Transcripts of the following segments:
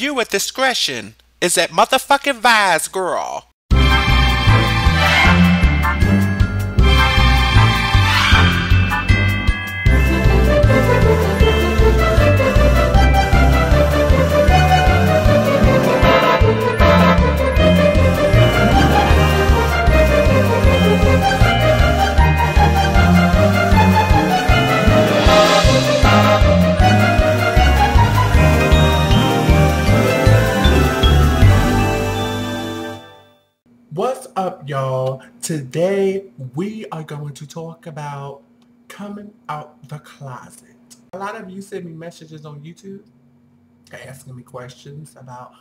Viewer discretion is at motherfucking Vise, girl. Today we are going to talk about coming out the closet. A lot of you send me messages on YouTube asking me questions about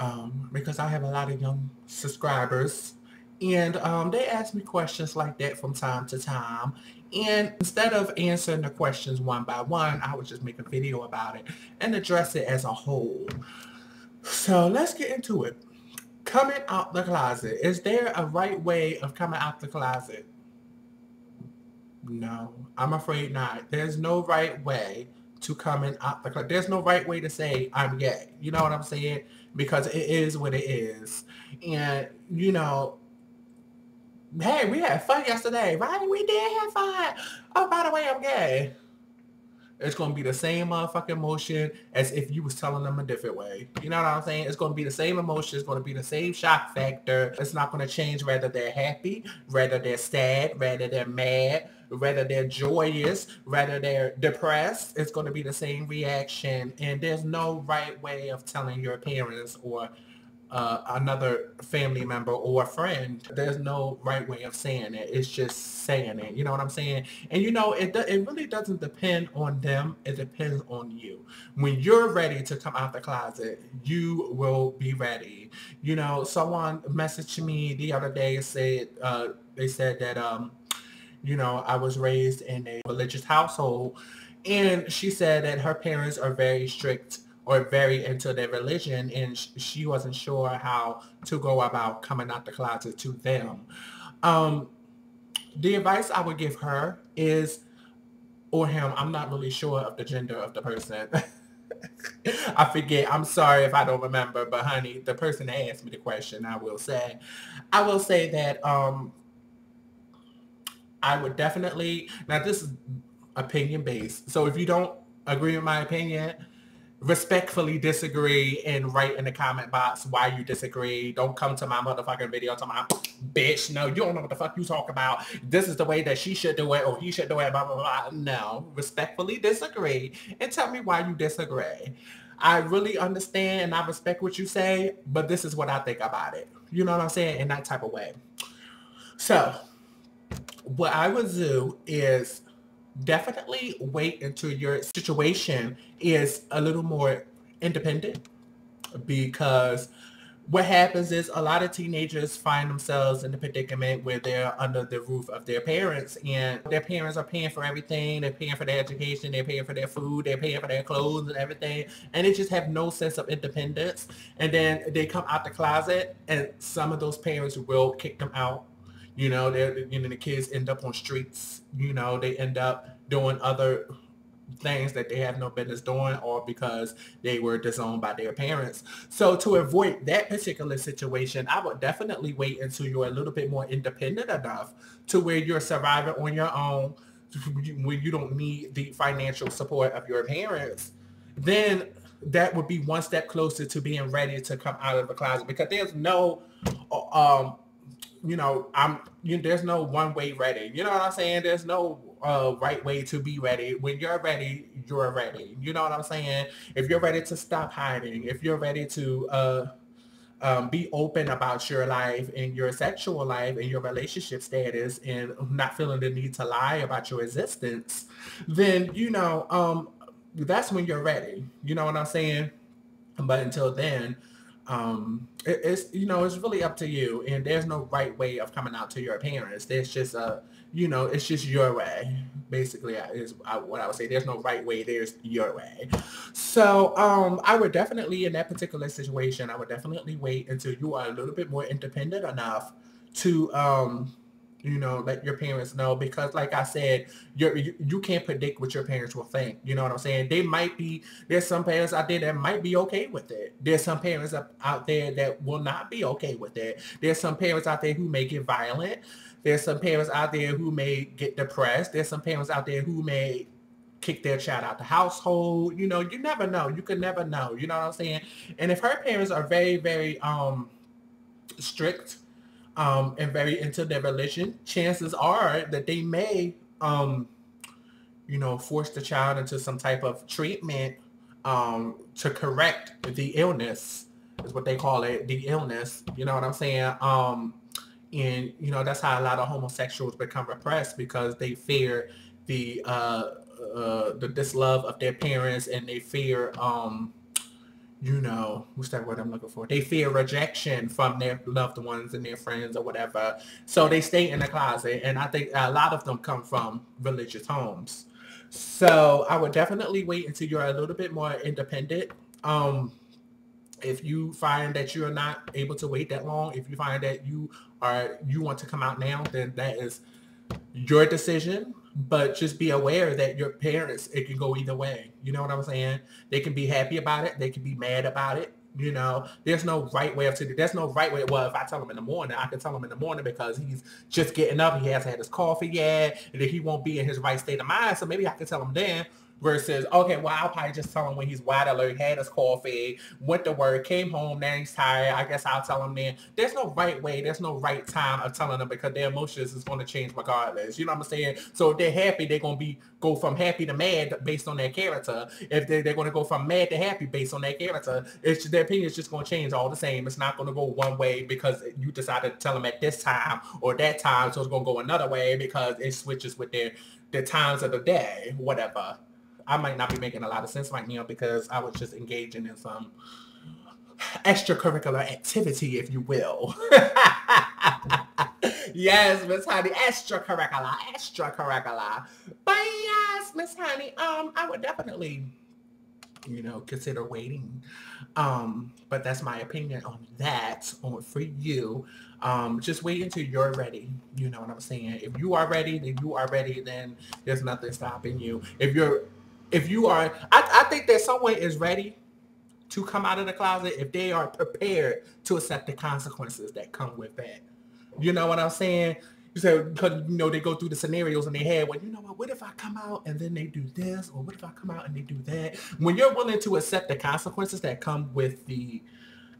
um, because I have a lot of young subscribers and um, they ask me questions like that from time to time and instead of answering the questions one by one I would just make a video about it and address it as a whole so let's get into it coming out the closet. Is there a right way of coming out the closet? No, I'm afraid not. There's no right way to coming out the closet. There's no right way to say I'm gay. You know what I'm saying? Because it is what it is. And, you know, hey, we had fun yesterday, right? We did have fun. Oh, by the way, I'm gay. It's to be the same motherfucking emotion as if you was telling them a different way. You know what I'm saying? It's to be the same emotion. It's to be the same shock factor. It's not to change whether they're happy, whether they're sad, whether they're mad, whether they're joyous, whether they're depressed. It's to be the same reaction. And there's no right way of telling your parents or uh, another family member or a friend. There's no right way of saying it. It's just saying it. You know what I'm saying? And you know, it, it really doesn't depend on them. It depends on you. When you're ready to come out the closet, you will be ready. You know, someone messaged me the other day and said, uh, they said that, um, you know, I was raised in a religious household. And she said that her parents are very strict or very into their religion and sh- she wasn't sure how to go about coming out the closet to them. Um, the advice I would give her is, or him, I'm not really sure of the gender of the person. I forget. I'm sorry if I don't remember, but honey, the person that asked me the question, I will say, I will say that um, I would definitely, now this is opinion based. So if you don't agree with my opinion, respectfully disagree and write in the comment box why you disagree. Don't come to my motherfucking video to my bitch. No, you don't know what the fuck you talk about. This is the way that she should do it or he should do it, blah, blah, blah. No, respectfully disagree and tell me why you disagree. I really understand and I respect what you say, but this is what I think about it. You know what I'm saying? In that type of way. So, what I would do is definitely wait until your situation is a little more independent because what happens is a lot of teenagers find themselves in the predicament where they're under the roof of their parents and their parents are paying for everything. They're paying for their education. They're paying for their food. They're paying for their clothes and everything. And they just have no sense of independence. And then they come out the closet and some of those parents will kick them out you know, they you know the kids end up on streets. You know, they end up doing other things that they have no business doing or because they were disowned by their parents. So to avoid that particular situation, I would definitely wait until you're a little bit more independent enough to where you're surviving on your own, when you don't need the financial support of your parents. Then that would be one step closer to being ready to come out of the closet because there's no um you know, I'm you there's no one way ready. You know what I'm saying? There's no uh, right way to be ready. When you're ready, you're ready. You know what I'm saying? If you're ready to stop hiding, if you're ready to uh, um, be open about your life and your sexual life and your relationship status and not feeling the need to lie about your existence, then, you know, um, that's when you're ready. You know what I'm saying? But until then, um, it, it's you know it's really up to you, and there's no right way of coming out to your parents. There's just a you know it's just your way. Basically, is what I would say. There's no right way. There's your way. So um, I would definitely in that particular situation, I would definitely wait until you are a little bit more independent enough to um, you know, let your parents know because like I said, you're, you you can't predict what your parents will think. You know what I'm saying? They might be, there's some parents out there that might be okay with it. There's some parents up, out there that will not be okay with it. There's some parents out there who may get violent. There's some parents out there who may get depressed. There's some parents out there who may kick their child out the household. You know, you never know. You can never know. You know what I'm saying? And if her parents are very, very um strict um, and very into their religion, chances are that they may, um, you know, force the child into some type of treatment um, to correct the illness, is what they call it, the illness. You know what I'm saying? Um, and you know that's how a lot of homosexuals become repressed because they fear the uh, uh, the dislove of their parents and they fear um, you know, what's that word I'm looking for? They fear rejection from their loved ones and their friends or whatever. So they stay in the closet. And I think a lot of them come from religious homes. So I would definitely wait until you're a little bit more independent. Um, if you find that you're not able to wait that long, if you find that you are you want to come out now, then that is your decision but just be aware that your parents it can go either way. You know what i'm saying? They can be happy about it. They can be mad about it you know? There's no right way of to there's no right way. Well if i tell him in the morning i can tell him in the morning because he's just getting up. He hasn't had his coffee yet and he won't be in his right state of mind. So maybe i can tell him then versus okay, well I'll probably just tell him when he's wide alert, had his coffee, went to work, came home, now he's tired. I guess I'll tell him then. There's no right way, there's no right time of telling them because their emotions is going to change regardless. You know what I'm saying? So if they're happy, they're going to be go from happy to mad based on their character. If they, they're going to go from mad to happy based on their character, it's their opinion is just going to change all the same. It's not going to go one way because you decided to tell them at this time or that time, so it's going to go another way because it switches with their the times of the day, whatever. I might not be making a lot of sense right now because I was just engaging in some extracurricular activity, if you will. yes, Miss Honey, extracurricular, extracurricular. But yes, Miss Honey, um, I would definitely, you know, consider waiting. Um, but that's my opinion on that. On for you. Um, just wait until you're ready. You know what I'm saying? If you are ready, then you are ready, then there's nothing stopping you. If you're if you are, I, I think that someone is ready to come out of the closet if they are prepared to accept the consequences that come with that. You know what I'm saying? You said because you know they go through the scenarios in their head. Well, you know what? What if I come out and then they do this, or what if I come out and they do that? When you're willing to accept the consequences that come with the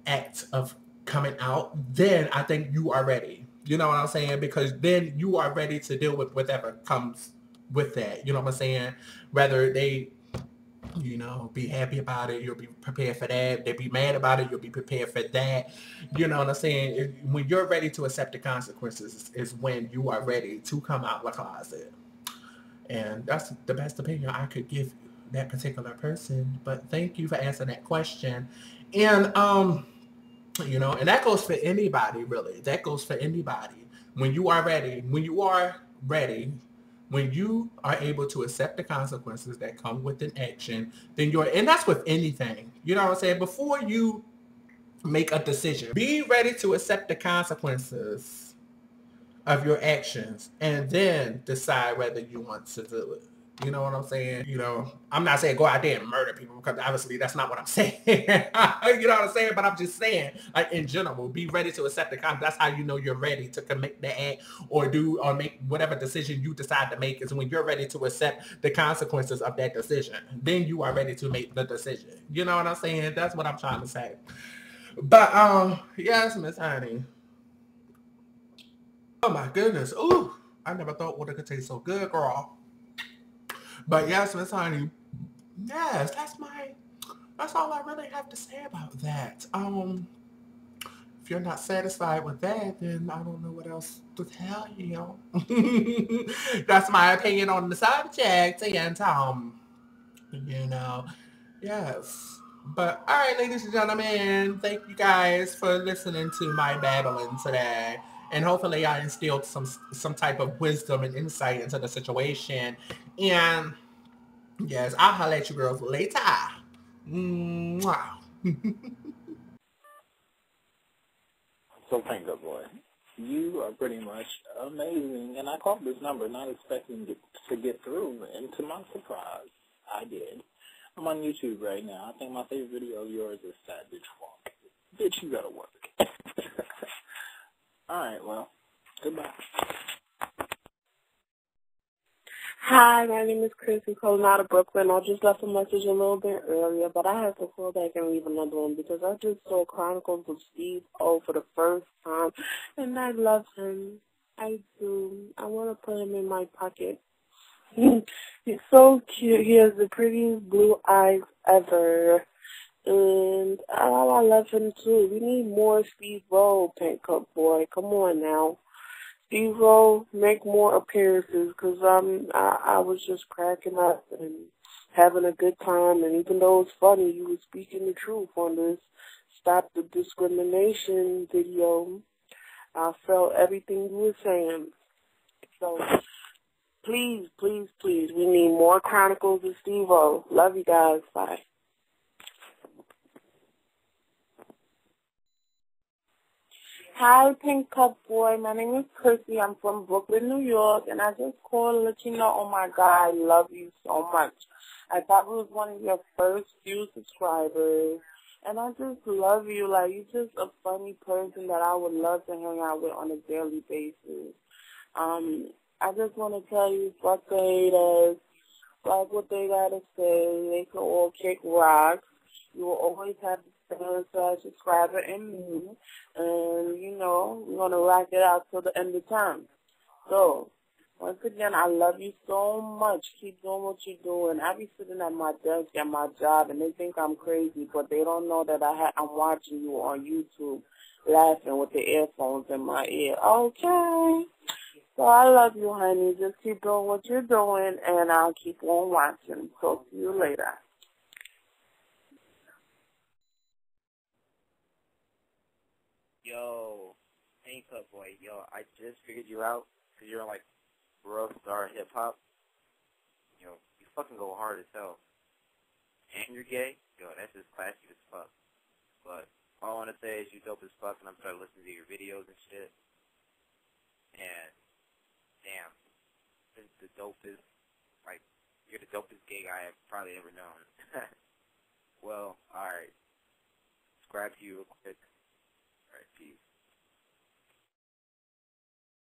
act of coming out, then I think you are ready. You know what I'm saying? Because then you are ready to deal with whatever comes with that. You know what I'm saying? Rather they, you know, be happy about it, you'll be prepared for that. They be mad about it, you'll be prepared for that. You know what I'm saying? When you're ready to accept the consequences is when you are ready to come out the closet. And that's the best opinion I could give that particular person. But thank you for answering that question. And um, you know, and that goes for anybody really. That goes for anybody. When you are ready, when you are ready when you are able to accept the consequences that come with an action, then you're, and that's with anything, you know what I'm saying? Before you make a decision, be ready to accept the consequences of your actions and then decide whether you want to do it. You know what I'm saying? You know, I'm not saying go out there and murder people because obviously that's not what I'm saying. you know what I'm saying? But I'm just saying, like in general, be ready to accept the consequences. That's how you know you're ready to commit the act or do or make whatever decision you decide to make is when you're ready to accept the consequences of that decision. Then you are ready to make the decision. You know what I'm saying? That's what I'm trying to say. But um, yes, Miss Honey. Oh my goodness. Ooh, I never thought water could taste so good, girl. But yes, Miss Honey, yes, that's my, that's all I really have to say about that. Um, if you're not satisfied with that, then I don't know what else to tell you. that's my opinion on the subject, and um, you know, yes. But all right, ladies and gentlemen, thank you guys for listening to my babbling today and hopefully I instilled some some type of wisdom and insight into the situation. And yes, I'll holler at you girls later. Mwah. so thank God, boy. you are pretty much amazing. And I called this number not expecting to, get through, and to my surprise, I did. I'm on YouTube right now. I think my favorite video of yours is Fat Bitch Walk. Bitch, you gotta work. Alright, well, goodbye. Hi, my name is Chris. I'm calling out of Brooklyn. I just left a message a little bit earlier, but I have to call back and leave another one because I just saw Chronicles of Steve O for the first time, and I love him. I do. I want to put him in my pocket. He's so cute. He has the prettiest blue eyes ever. And oh, I love him too. We need more Steve O, Pank Cup Boy. Come on now. Steve-O make more appearances because um, I, I was just cracking up and having a good time. And even though it's funny, you were speaking the truth on this Stop the Discrimination video. I felt everything you were saying. So please, please, please, we need more Chronicles of Steve-O. Love you guys. Bye. Hi, Pank Cup Boy. My name is Chrissy. I'm from Brooklyn, New York, and I just called to let you know, oh my God, I love you so much. I thought we was one of your first few subscribers, and I just love you. Like, you're just a funny person that I would love to hang out with on a daily basis. Um, I just want to tell you, fuck the haters, fuck what they gotta say. They can all kick rocks. You will always have fans, uh, subscriber, and me. And, you know, we're going to rock it out till the end of time. So, once again, I love you so much. Keep doing what you're doing. I be sitting at my desk at my job, and they think I'm crazy, but they don't know that I ha- I'm watching you on YouTube, laughing with the earphones in my ear. Okay. So I love you, honey. Just keep doing what you're doing, and I'll keep on watching. Talk to you later. Yo, Pank Cup Boy, yo, I just figured you out because you're like rough star hip hop. Yo, you fucking go hard as hell. And you're gay? Yo, that's just classy as fuck. But all I want to say is you dope as fuck and I'm starting to listen to your videos and shit. And, damn, this is the dopest, like, you're the dopest gay guy I've probably ever known. well, alright. Subscribe to you real quick.